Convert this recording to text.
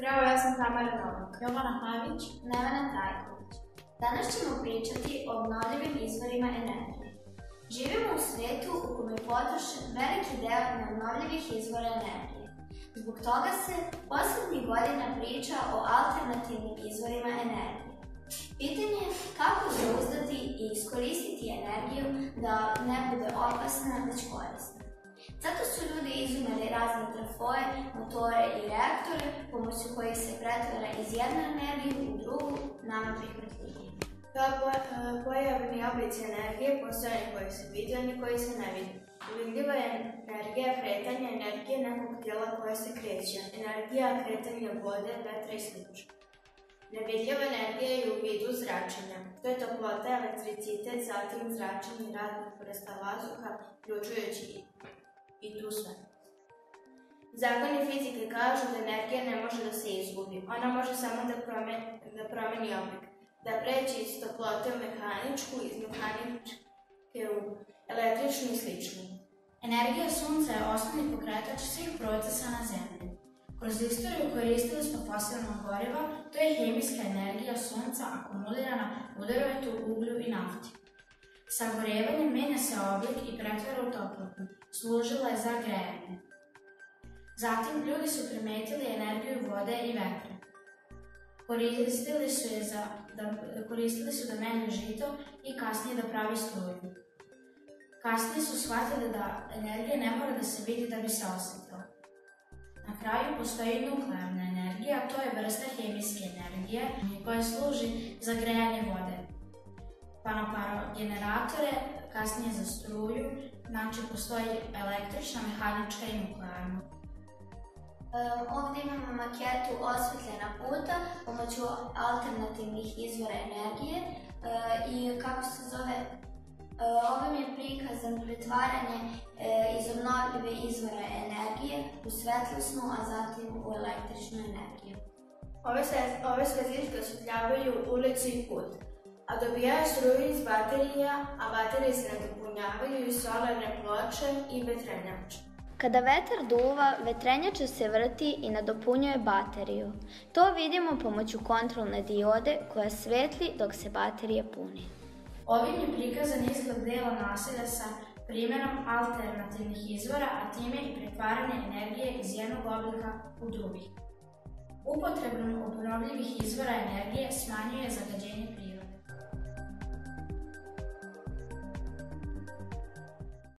Novak, Jovana Pavić, Nevena Trajković. Danas ćemo pričati o obnovljivim izvorima energije. Živimo u svijetu u kojem je potrošen veliki deo neobnovljivih izvora energije. Zbog toga se poslednjih godina priča o alternativnim izvorima energije. Pitanje je kako zauzdati i iskoristiti energiju da ne bude opasna, već korisna. Zato su ljudi izumeli razne trafoje, motore i reaktore pomoću kojih se pretvara iz jedne energije u drugu nama prihvatljivije. Kao e, pojavni oblici energije postoje oni koji se vidi, oni koji se ne vidi. Vidljiva je energija kretanja energije nekog tijela koje se kreće, energija kretanja vode, vetra i sl. Nevidljiva energija je u vidu zračenja. To je toplota, elektricitet, zatim zračenje raznih vrsta vazduha, uključujući i, tu sve. Zakoni fizike kažu da energija ne može da se izgubi. Ona može samo da promeni, da promeni oblik. Da pređe iz toplote u mehaničku, iz mehaničke u električnu i sličnu. Energija sunca je osnovni pokretač svih procesa na zemlji. Kroz istoriju koristili smo fosilna goriva, to je hemijska energija sunca akumulirana u drvetu, uglju i nafti. Sagorevanjem menja se oblik i pretvara u toplotu. Služila je za grejanje. Zatim ljudi su primetili energiju vode i vetra. Koristili su je za, da, koristili su da menju žito i kasnije da pravi struju. Kasnije su shvatili da energija ne mora da se vidi da bi se osjetila. Na kraju postoji nuklearna energija, to je vrsta hemijske energije koja služi za grejanje vode. Pa na parogeneratore, kasnije za struju, znači postoji električna, mehanička i nuklearna. Um, ovdje imamo maketu osvetljena puta pomoću alternativnih izvora energije uh, i kako se zove uh, ovim je prikazan pretvaranje iz obnovljive izvora energije u svetlosnu, a zatim u električnu energiju. Ove, svetiljke osvetljavaju ulicu i put, a dobijaju struju iz baterija, a baterije se nadopunjavaju iz solarne ploče i vetrenjača. Kada vetar duva, vetrenjača se vrti i nadopunjuje bateriju. To vidimo pomoću kontrolne diode koja svetli dok se baterija puni. Ovim je prikazan izgled dela naselja sa primjenom alternativnih izvora, a time i pretvaranje energije iz jednog oblika u drugi. Upotrebom obnovljivih izvora energije smanjuje zagađenje.